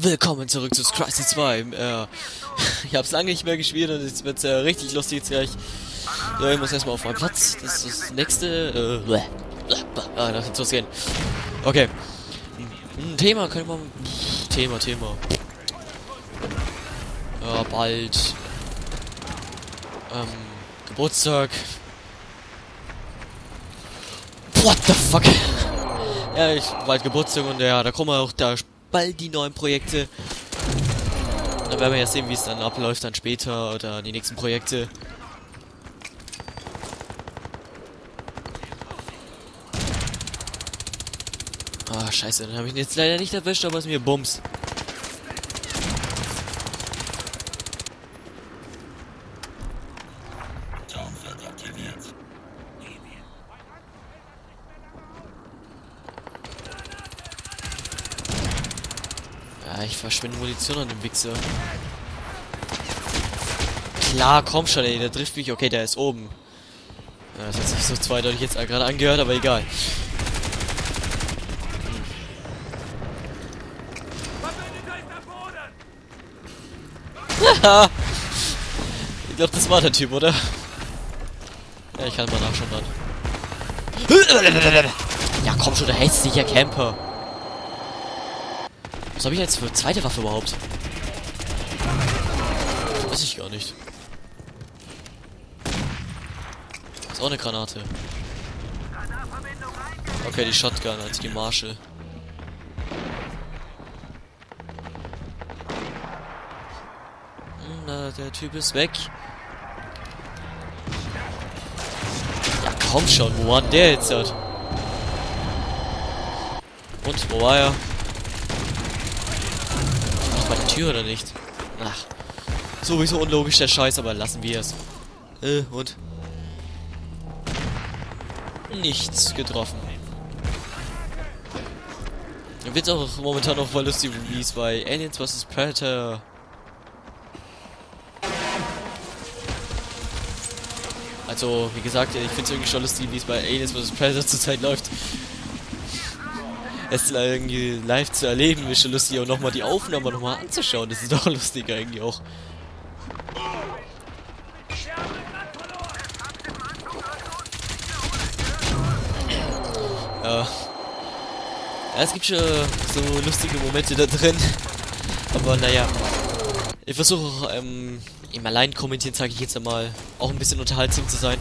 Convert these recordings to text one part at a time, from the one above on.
Willkommen zurück zu Crisis 2. Äh, ich hab's lange nicht mehr gespielt und jetzt wird's äh, richtig lustig jetzt gleich. Ja, ich muss erstmal auf meinen Platz. Das ist das nächste. Äh, bleh, bleh, bleh. Ah, lass uns losgehen. Okay. Ein Thema können wir. Thema, Thema. Ja, bald. Ähm, Geburtstag. What the fuck? Ja, ich bald Geburtstag und ja, da kommen auch da bald die neuen Projekte. Dann werden wir ja sehen, wie es dann abläuft dann später oder die nächsten Projekte. Ah, scheiße, dann habe ich ihn jetzt leider nicht erwischt, aber es mir bums. Ich verschwinde Munition an dem Wichser. Klar, komm schon, ey, der trifft mich. Okay, der ist oben. Das hat sich so zweideutig jetzt gerade angehört, aber egal. Haha! ich glaube, das war der Typ, oder? Ja, ich kann mal nachschauen dann. Ja, komm schon, der hässlicher Camper. Was habe ich jetzt für zweite Waffe überhaupt? Weiß ich gar nicht. Ist auch eine Granate. Okay, die Shotgun als die Marshall. Hm, Na, der Typ ist weg. Ja, komm schon, wo war der jetzt? Und, wo war er? Tür oder nicht? Ach, sowieso unlogisch der Scheiß, aber lassen wir es. Äh, und? Nichts getroffen. Wird auch momentan noch voll lustig, wie es bei Aliens vs Predator Also, wie gesagt, ich finde es irgendwie schon lustig, wie es bei Aliens vs Predator zurzeit läuft. Es irgendwie live zu erleben ist schon lustig, und nochmal die Aufnahme nochmal anzuschauen. Das ist doch lustiger irgendwie auch. Ja. ja. Es gibt schon so lustige Momente da drin. Aber naja. Ich versuche ähm, im Allein kommentieren, sage ich jetzt einmal, auch ein bisschen unterhaltsam zu sein.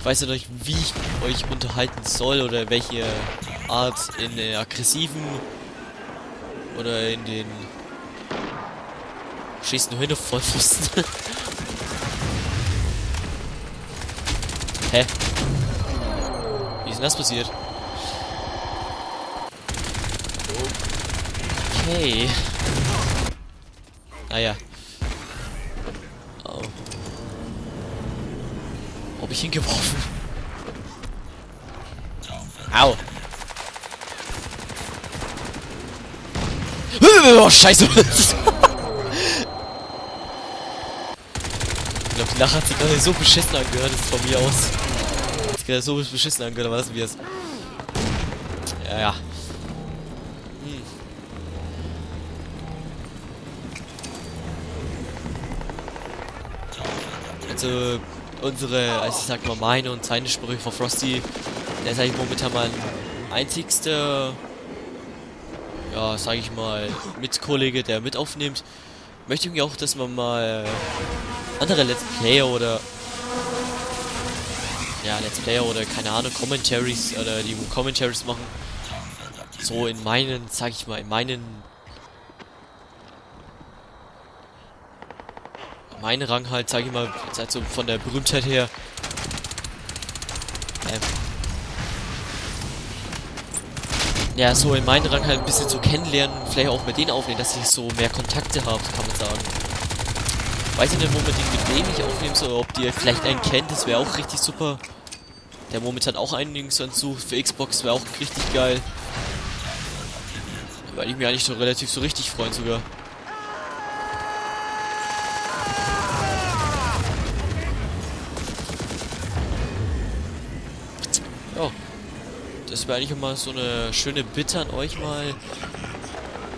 Ich weiß ja nicht, wie ich euch unterhalten soll oder welche Art in der aggressiven oder in den schießt nur hin auf Vollpfosten. Hä? Wie ist denn das passiert? Okay. Naja. Oh. Ob ich ihn geworfen? Au. Oh, scheiße. ich glaube, die Lache hat sich gerade so beschissen angehört, das ist von mir aus. Das hat gerade so beschissen angehört, aber lassen wir es. Ja, ja. Hm. Also, unsere, also ich sag mal meine und seine Sprüche von Frosty, der ist eigentlich momentan mein einzigster, ja, sag ich mal, Mitkollege, der mit aufnimmt. Möchte irgendwie auch, dass man mal andere Let's Player oder ja, Let's Player oder keine Ahnung, Commentaries oder die Commentaries machen. So in meinen, sag ich mal, in meinen meinen Rang halt, sag ich mal, jetzt halt so von der Berühmtheit her. Ja, so in meinen Rang halt ein bisschen so kennenlernen, vielleicht auch mit denen aufnehmen, dass ich so mehr Kontakte habe, kann man sagen. Weiß ich nicht unbedingt, mit wem ich aufnehmen soll, ob die vielleicht einen kennt, das wäre auch richtig super. Der momentan auch einiges sucht für Xbox wäre auch richtig geil. Weil ich mir eigentlich so relativ so richtig freuen sogar. Das wäre eigentlich immer so eine schöne Bitte an euch mal.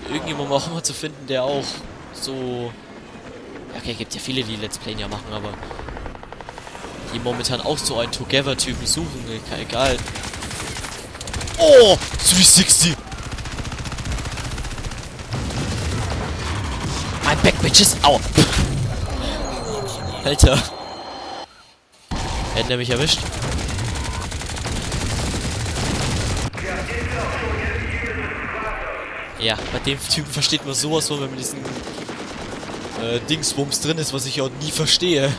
irgendjemanden auch immer zu finden, der auch so... Okay, gibt ja viele, die Let's Play ja machen, aber... Die momentan auch so einen Together-Typen suchen, egal. Oh! 360! My back, bitches! Au! Alter. Hätten er mich erwischt? Ja, bei dem Typen versteht man sowas, wenn man diesen äh, Dingsbums drin ist, was ich auch nie verstehe.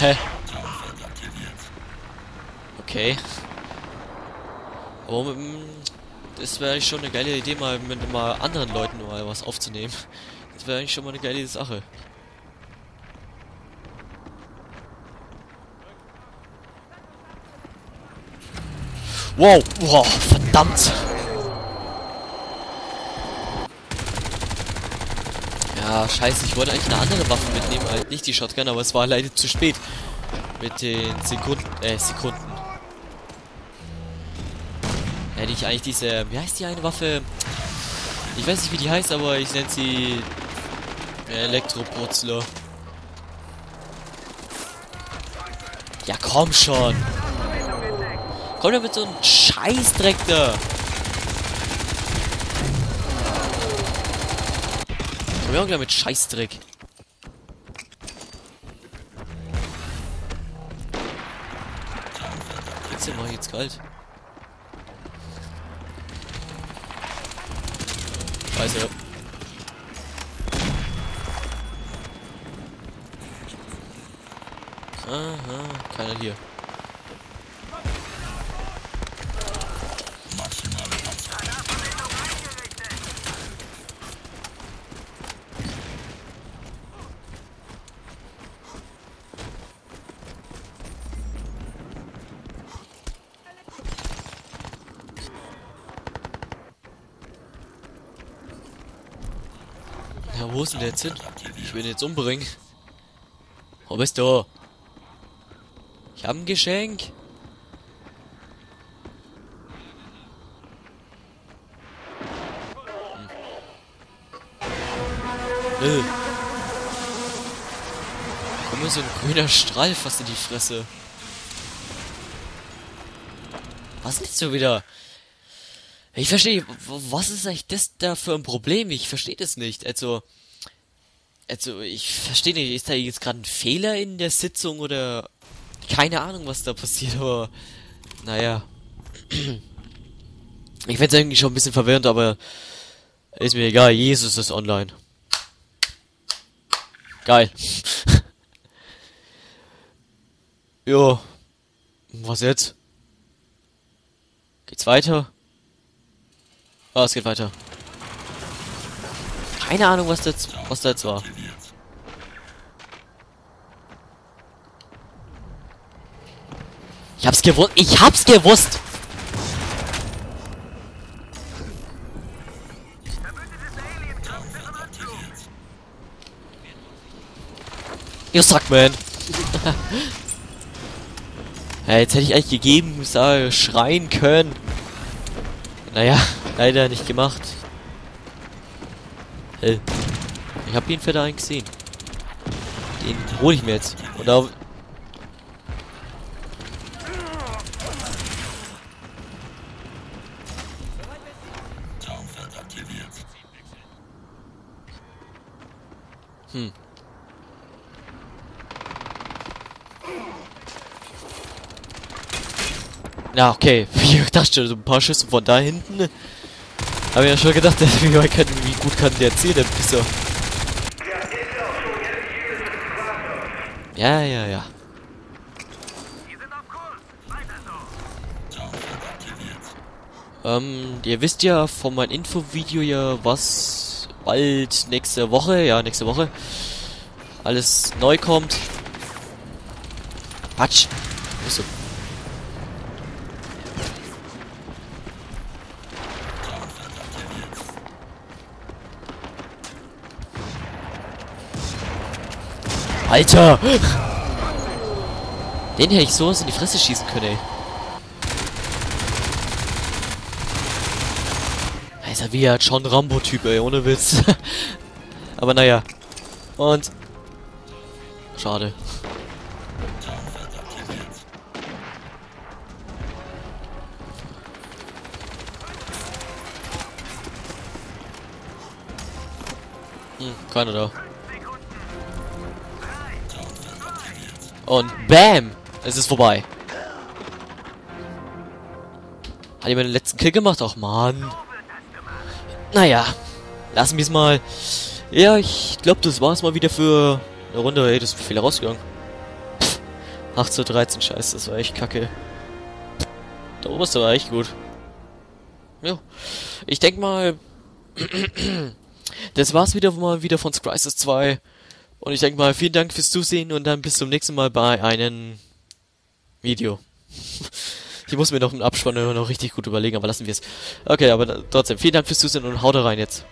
Hä? Okay. Aber das wäre schon eine geile Idee, mal mit mal anderen Leuten mal was aufzunehmen. Das wäre eigentlich schon mal eine geile Sache. Wow, wow, verdammt. Ja, scheiße, ich wollte eigentlich eine andere Waffe mitnehmen, halt nicht die Shotgun, aber es war leider zu spät. Mit den Sekunden, äh, Sekunden. Hätte ich eigentlich diese, wie heißt die eine Waffe? Ich weiß nicht, wie die heißt, aber ich nenne sie Elektroputzler. Ja, komm schon. Komm doch mit so einem Scheißdreck da. Komm ja auch gleich mit Scheißdreck. Geht's denn mal jetzt kalt? Scheiße. Aha, keiner hier. Wo ist denn der jetzt hin? Ich will ihn jetzt umbringen. Wo bist du? Ich hab ein Geschenk. Hm. Äh. Komm mir so ein grüner Strahl fast in die Fresse. Was ist so wieder? Ich verstehe, was ist eigentlich das da für ein Problem? Ich verstehe das nicht. Also, also ich verstehe nicht, ist da jetzt gerade ein Fehler in der Sitzung oder keine Ahnung, was da passiert, aber naja. Ich fände es eigentlich schon ein bisschen verwirrend, aber ist mir egal. Jesus ist online. Geil. jo. Was jetzt? Geht's weiter? Oh, es geht weiter. Keine Ahnung, was das, was das war. Ich hab's gewusst. Ich hab's gewusst. You suck, man. ja, jetzt hätte ich eigentlich gegeben, schreien können. Naja, leider nicht gemacht. Hey. Ich habe ihn für einen gesehen. Den hole ich mir jetzt. Und da Hm. Ja, okay. Ich dachte so ein paar Schüsse von da hinten. Habe ich ja schon gedacht, wie, kann, wie gut kann der zielen, der Pisser. Ja, ja, ja. Ähm, ihr wisst ja von meinem Infovideo ja, was bald nächste Woche, ja, nächste Woche, alles neu kommt. Patsch. Wieso? Alter! Den hätte ich sowas in die Fresse schießen können, ey. Ist er wie ein John Rambo-Typ, ey, ohne Witz. Aber naja. Und... Schade. Hm, keiner da. Und BAM! Es ist vorbei. Hat jemand den letzten Kill gemacht? Ach man. Naja. Lassen wir es mal. Ja, ich glaube, das war es mal wieder für eine Runde. Ey, das ist viel rausgegangen. 8 zu 13, scheiße, das war echt kacke. Der oberste war echt gut. Ja. Ich denke mal. das war's wieder mal wieder von Crisis 2. Und ich denke mal, vielen Dank fürs Zusehen und dann bis zum nächsten Mal bei einem Video. ich muss mir noch einen Abspann noch richtig gut überlegen, aber lassen wir es. Okay, aber trotzdem, vielen Dank fürs Zusehen und haut rein jetzt.